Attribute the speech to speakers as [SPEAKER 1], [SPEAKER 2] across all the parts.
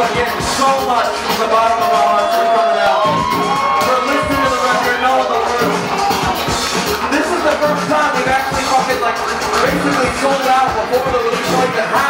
[SPEAKER 1] are getting so much from the bottom of our hearts for out. For listening to the record and all the. This is the first time they've actually fucking like basically sold out before the release like the.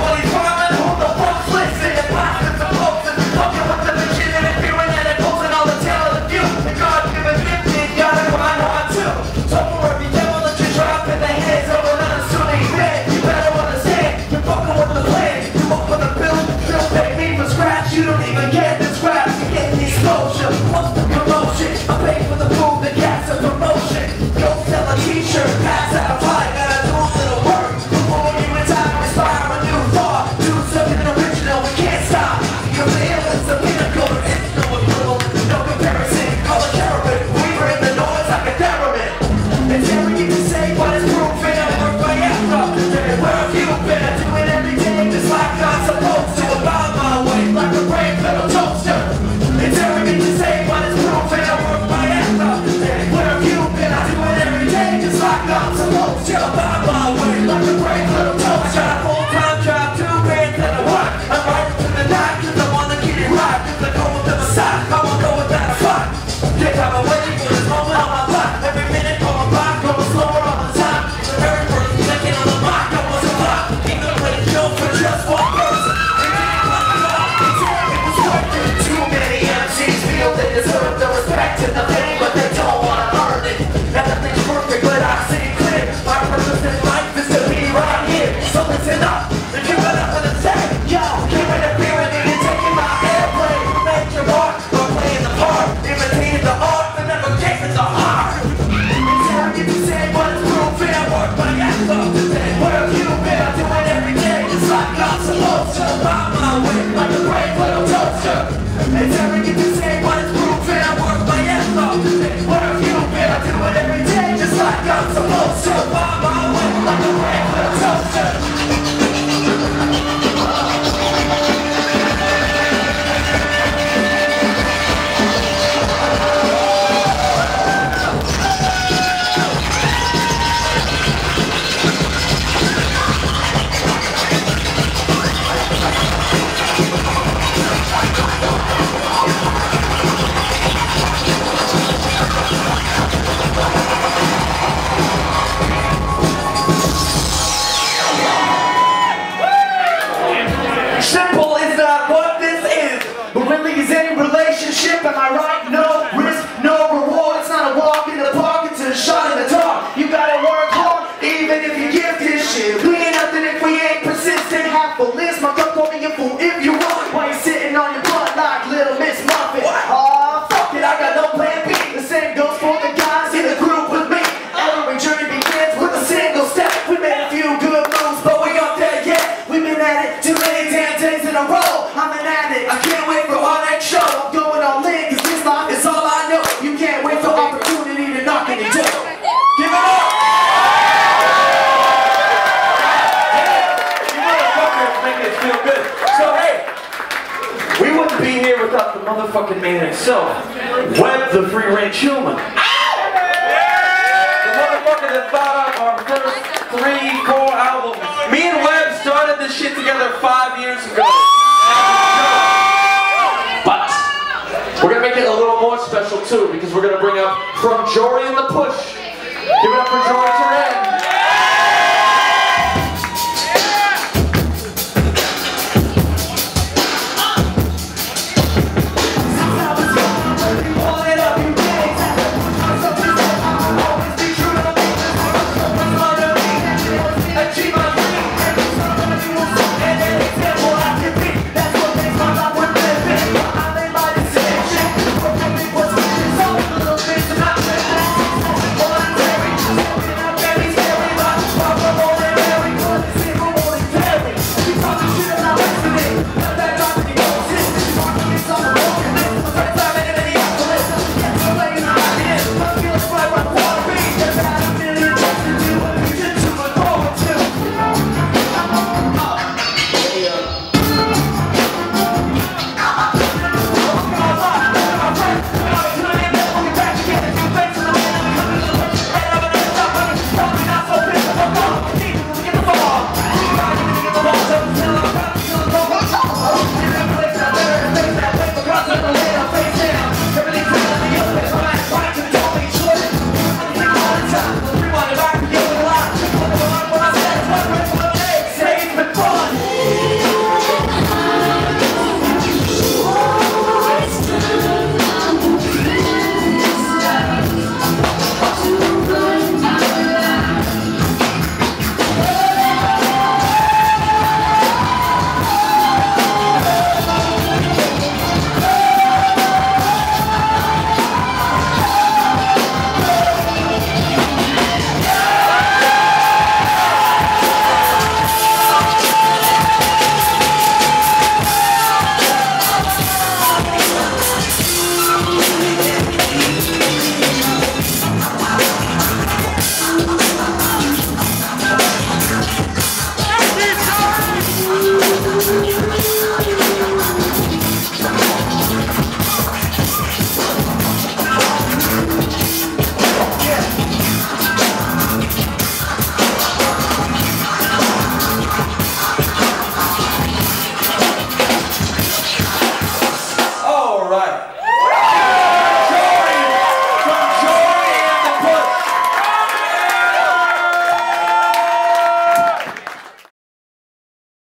[SPEAKER 1] 다 be here without the motherfucking man himself, Webb the Free Range Human. The motherfucker that thought up our first three, four albums. Me and Webb started this shit together five years ago. But we're gonna make it a little more special too because we're gonna bring up From Jori and the Push. Give it up for Jori Teran.